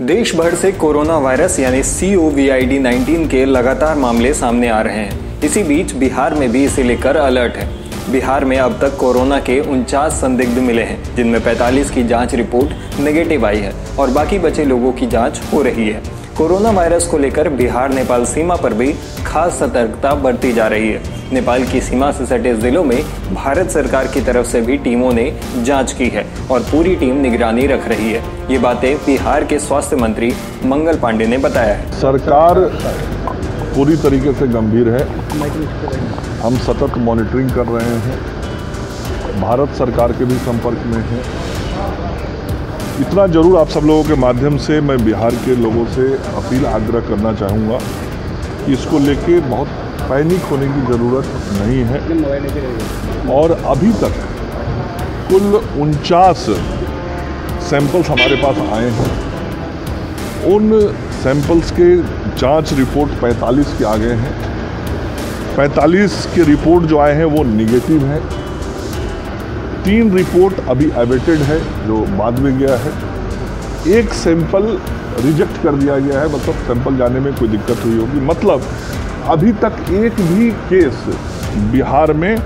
देश भर से कोरोना वायरस यानी C O V I D nineteen के लगातार मामले सामने आ रहे हैं। इसी बीच बिहार में भी इसे लेकर अलर्ट है। बिहार में अब तक कोरोना के उनचास संदिग्ध मिले हैं, जिनमें 45 की जाँच रिपोर्ट नेगेटिव आई है और बाकी बचे लोगों की जाँच हो रही है। कोरोना वायरस को लेकर बिहार, नेपाल सीमा पर भी खास सतर्कता बरती जा रही है। नेपाल की सीमा से सटे जिलों में भारत सरकार की तरफ़ से भी टीमों ने जाँच की है और पूरी टीम निगरानी रख रही है। ये बातें बिहार के स्वास्थ्य मंत्री मंगल पांडे ने बताया है। सरकार पूरी तरीके से गंभीर है। हम सतत मॉनिटरिंग कर रहे हैं। भारत सरकार के भी संपर्क में हैं। इतना ज़रूर आप सब लोगों के माध्यम से मैं बिहार के लोगों से अपील आग्रह करना चाहूँगा कि इसको लेके बहुत पैनिक होने की ज़रूरत नहीं है। और अभी तक कुल उनचास सैंपल्स हमारे पास आए हैं। उन सैंपल्स के जाँच रिपोर्ट 45 के आ गए हैं। 45 के रिपोर्ट जो आए हैं वो निगेटिव है। तीन रिपोर्ट अभी एवेटेड है, जो बाद में गया है। एक सैंपल रिजेक्ट कर दिया गया है मतलब सैंपल जाने में कोई दिक्कत हुई होगी। मतलब अभी तक एक भी केस बिहार में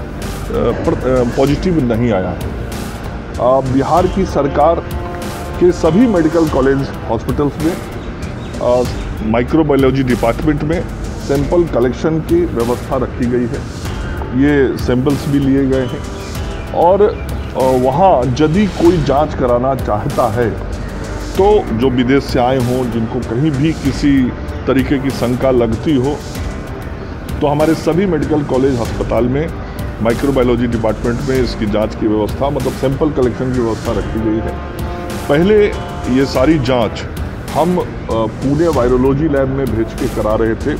पॉजिटिव नहीं आया है। बिहार की सरकार के सभी मेडिकल कॉलेज हॉस्पिटल्स में माइक्रोबायोलॉजी डिपार्टमेंट में सैंपल कलेक्शन की व्यवस्था रखी गई है। ये सैंपल्स भी लिए गए हैं। और वहाँ यदि कोई जाँच कराना चाहता है तो जो विदेश से आए हों, जिनको कहीं भी किसी तरीके की शंका लगती हो तो हमारे सभी मेडिकल कॉलेज अस्पताल में, माइक्रोबायोलॉजी डिपार्टमेंट में इसकी जाँच की व्यवस्था मतलब सैंपल कलेक्शन की व्यवस्था रखी गई है। पहले ये सारी जाँच हम पुणे वायरोलॉजी लैब में भेज के करा रहे थे।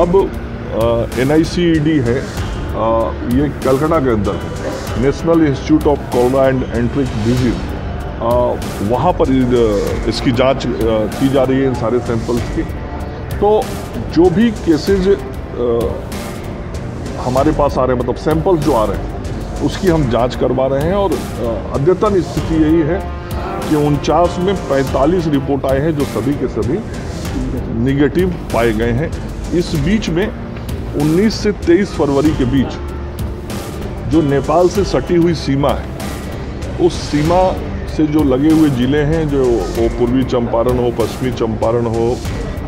अब एनआईसीईडी है ये कलकत्ता के अंदर है। नेशनल इंस्टीट्यूट ऑफ़ कोरोना एंड एंट्रिक डिज़ीज़ वहाँ पर इसकी जाँच की जा रही है इन सारे सैंपल्स की। तो जो भी केसेज हमारे पास आ रहे हैं मतलब सैंपल्स जो आ रहे हैं, उसकी हम जाँच करवा रहे हैं और अद्यतन स्थिति यही है कि उनचास में 45 रिपोर्ट आए हैं जो सभी के सभी निगेटिव पाए गए हैं। इस बीच में 19 से 23 फरवरी के बीच जो नेपाल से सटी हुई सीमा है, उस सीमा से जो लगे हुए ज़िले हैं, जो वो पूर्वी चंपारण हो, पश्चिमी चंपारण हो,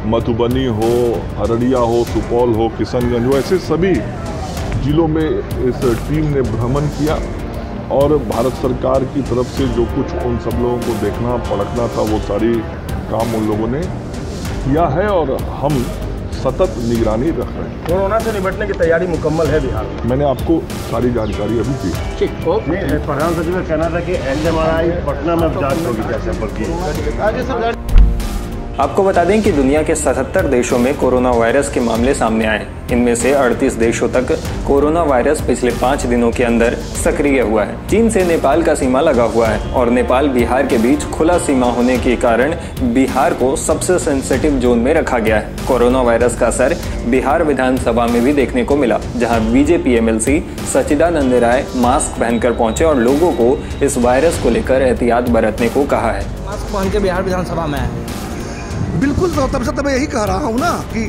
मधुबनी हो, अररिया हो, सुपौल हो, किशनगंज हो, ऐसे सभी जिलों में इस टीम ने भ्रमण किया और भारत सरकार की तरफ़ से जो कुछ उन सब लोगों को देखना परखना था, वो सारी काम उन लोगों ने किया है और हम सतत निगरानी रख रहे हैं। कोरोना से निपटने की तैयारी मुकम्मल है बिहार। में मैंने आपको सारी जानकारी अभी दी। ठीक प्रधान सचिव का कहना था कि एन पटना में जाँच होगी क्या सैंपल की आपको बता दें कि दुनिया के 77 देशों में कोरोना वायरस के मामले सामने आए। इनमें से 38 देशों तक कोरोना वायरस पिछले पाँच दिनों के अंदर सक्रिय हुआ है। चीन से नेपाल का सीमा लगा हुआ है और नेपाल बिहार के बीच खुला सीमा होने के कारण बिहार को सबसे सेंसिटिव जोन में रखा गया है। कोरोना वायरस का असर बिहार विधानसभा में भी देखने को मिला, जहाँ BJP MLC Sachidanand Rai mask पहनकर पहुँचे और लोगों को इस वायरस को लेकर एहतियात बरतने को कहा है। मास्क पहन के बिहार विधानसभा में बिल्कुल तब से तो मैं यही कह रहा हूँ ना कि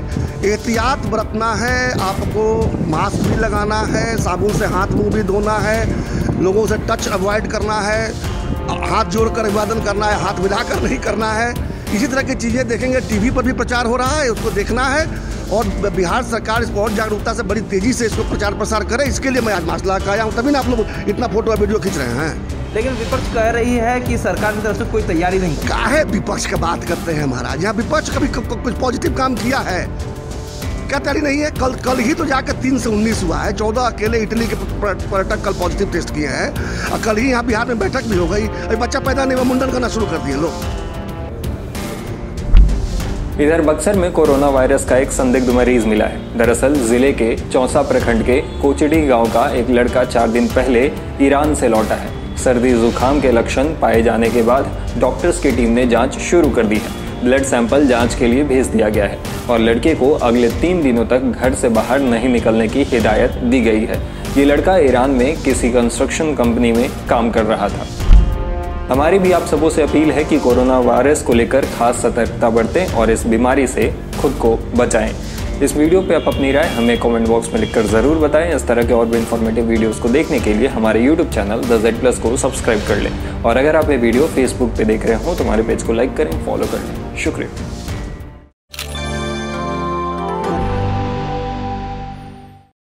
एहतियात बरतना है, आपको मास्क भी लगाना है, साबुन से हाथ मुँह भी धोना है, लोगों से टच अवॉइड करना है, हाथ जोड़कर अभिवादन करना है, हाथ मिलाकर नहीं करना है। इसी तरह की चीज़ें देखेंगे, टीवी पर भी प्रचार हो रहा है, उसको देखना है और बिहार सरकार इस बहुत जागरूकता से बड़ी तेज़ी से इसको प्रचार प्रसार करे, इसके लिए मैं आज मास्क लगा आया हूँ, तभी ना आप लोग इतना फ़ोटो और वीडियो खींच रहे हैं। लेकिन विपक्ष कह रही है कि सरकार की तरफ़ से कोई तैयारी नहीं काहे विपक्ष का बात करते हैं महाराज? यहाँ विपक्ष कभी कुछ पॉजिटिव काम किया है? क्या तैयारी नहीं है? कल कल ही तो जाकर तीन से उन्नीस हुआ है। चौदह अकेले इटली के पर्यटक कल पॉजिटिव टेस्ट किए हैं। और कल ही यहाँ बिहार में बैठक भी हो गई। अभी बच्चा पैदा नहीं हुआ मुंडन करना शुरू कर दिए लोग। इधर बक्सर में कोरोना वायरस का एक संदिग्ध मरीज़ मिला है। दरअसल ज़िले के चौसा प्रखंड के कोचिडी गाँव का एक लड़का चार दिन पहले ईरान से लौटा है। सर्दी जुकाम के लक्षण पाए जाने के बाद डॉक्टर्स की टीम ने जाँच शुरू कर दी है। ब्लड सैंपल जाँच के लिए भेज दिया गया है और लड़के को अगले तीन दिनों तक घर से बाहर नहीं निकलने की हिदायत दी गई है। ये लड़का ईरान में किसी कंस्ट्रक्शन कंपनी में काम कर रहा था। हमारी भी आप सबों से अपील है कि कोरोना वायरस को लेकर खास सतर्कता बरतें और इस बीमारी से खुद को बचाएँ। इस वीडियो पे आप अपनी राय हमें कमेंट बॉक्स में लिखकर ज़रूर बताएँ। इस तरह के और भी इन्फॉर्मेटिव वीडियोस को देखने के लिए हमारे YouTube channel the Z plus को सब्सक्राइब कर लें। और अगर आप ये वीडियो फेसबुक पे देख रहे हो तो हमारे पेज को लाइक करें फॉलो कर लें। शुक्रिया।